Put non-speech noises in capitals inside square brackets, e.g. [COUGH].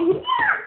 Yeah. [LAUGHS]